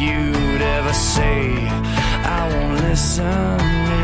you'd ever say. I won't listen.